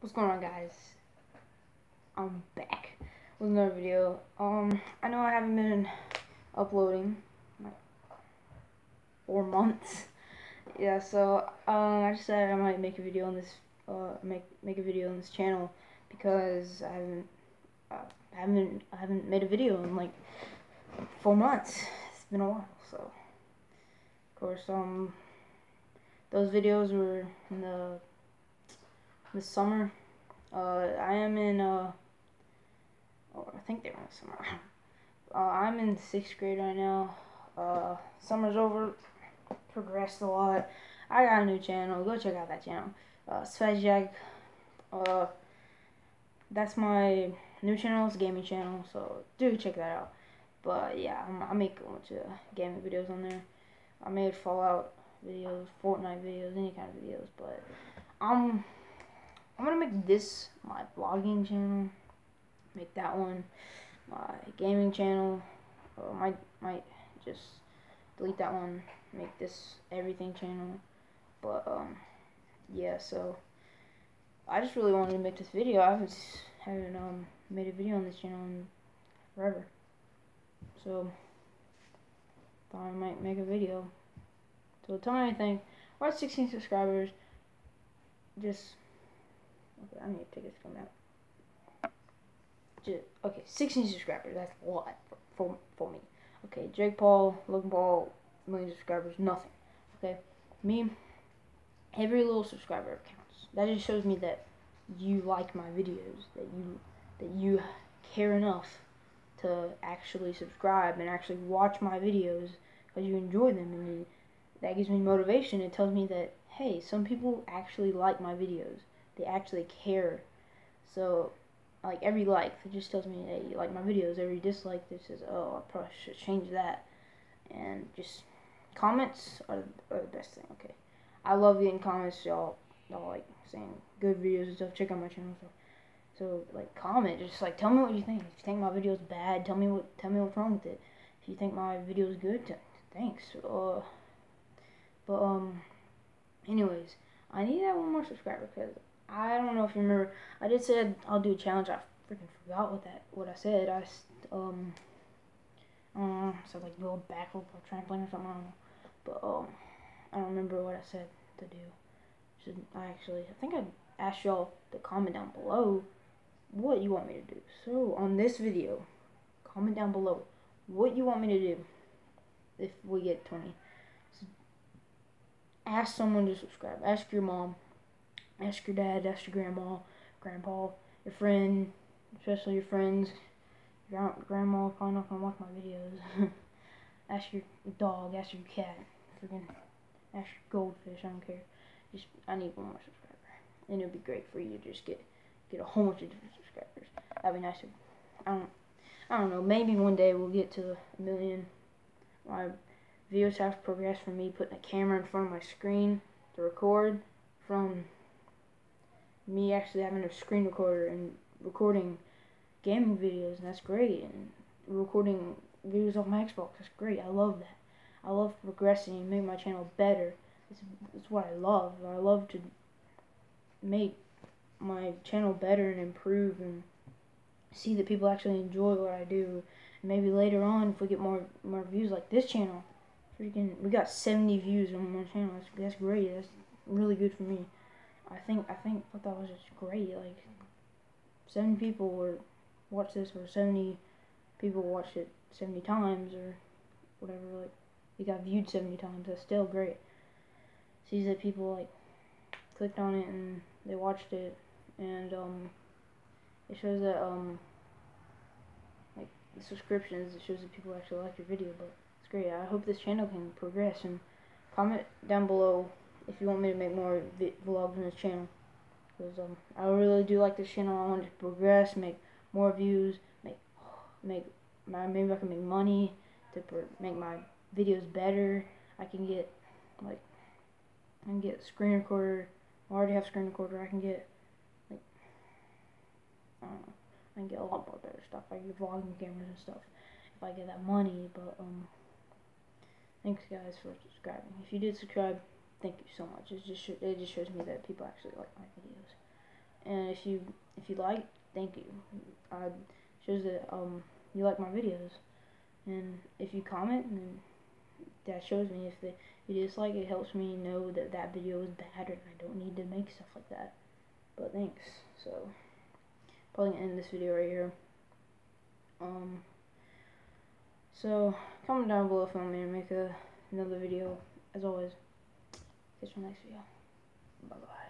What's going on guys? I'm back with another video. Um, I know I haven't been uploading like four months. yeah, so um, I decided I might make a video on this, uh, make make a video on this channel because I haven't, uh, I haven't, I haven't made a video in like four months. It's been a while, so of course, um, those videos were in the this summer. Uh, I am in, uh, oh, I think they're in summer. Uh, I'm in sixth grade right now. Uh, summer's over. Progressed a lot. I got a new channel. Go check out that channel. Uh. Uh, that's my new channel. It's gaming channel, so do check that out. But yeah, I'm, I make a bunch of gaming videos on there. I made Fallout videos, Fortnite videos, any kind of videos, but I'm I'm gonna make this my vlogging channel. Make that one my gaming channel. Or might might just delete that one. Make this everything channel. But um, yeah. So I just really wanted to make this video. I haven't haven't um made a video on this channel in forever. So thought I might make a video. So tell me anything. We're at 16 subscribers. Just Okay, I need to take this from out. Just, okay, 16 subscribers. That's a lot for, for, for me. Okay, Jake Paul, Logan Paul, million subscribers, nothing. Okay, me, every little subscriber counts. That just shows me that you like my videos, that you that you care enough to actually subscribe and actually watch my videos because you enjoy them and that gives me motivation. It tells me that hey, some people actually like my videos they actually care. So, like every like, it just tells me, hey, you like my videos. Every dislike, this says, oh, I probably should change that. And just comments are, are the best thing. Okay, I love getting comments. Y'all, y'all like saying good videos and stuff. Check out my channel. So, so like comment, just like tell me what you think. If you think my video is bad, tell me what tell me what's wrong with it. If you think my video is good, thanks. Uh, but um, anyways, I need that one more subscriber because I don't know if you remember. I did say I'll do a challenge. I freaking forgot what that what I said. I um I don't like go backflip or trampoline or something. I don't know. But um I don't remember what I said to do. Should I actually? I think I asked y'all to comment down below what you want me to do. So on this video, comment down below what you want me to do if we get 20. So ask someone to subscribe. Ask your mom. Ask your dad, ask your grandma, grandpa, your friend, especially your friends. Your grandma probably not gonna watch my videos. ask your dog, ask your cat, freaking ask your goldfish, I don't care. Just I need one more subscriber. And it'd be great for you to just get get a whole bunch of different subscribers. That'd be nice. I don't I don't know, maybe one day we'll get to a million. My videos have progressed from me putting a camera in front of my screen to record from me actually having a screen recorder and recording gaming videos, and that's great. And recording videos off my Xbox, that's great. I love that. I love progressing and make my channel better. It's, it's what I love. I love to make my channel better and improve and see that people actually enjoy what I do. And maybe later on, if we get more more views like this channel, freaking, we got 70 views on my channel. That's, that's great. That's really good for me. I think I think what that was just great. Like seventy people were watch this, or seventy people watched it seventy times, or whatever. Like it got viewed seventy times. That's still great. Sees that people like clicked on it and they watched it, and um, it shows that um, like the subscriptions. It shows that people actually like your video, but it's great. I hope this channel can progress and comment down below if you want me to make more vlogs on this channel. Because um, I really do like this channel. I want to progress, make more views, make make my maybe I can make money to make my videos better. I can get like I can get screen recorder. I already have screen recorder. I can get like I don't know. I can get a lot more better stuff. I can get vlogging cameras and stuff if I get that money. But um, thanks guys for subscribing. If you did subscribe thank you so much. It just it just shows me that people actually like my videos, and if you if you like, thank you. Uh, shows that um you like my videos, and if you comment, that shows me if the, you dislike it helps me know that that video is bad and I don't need to make stuff like that. But thanks. So probably gonna end this video right here. Um. So comment down below if me to make a, another video. As always, es una acción. Bye bye.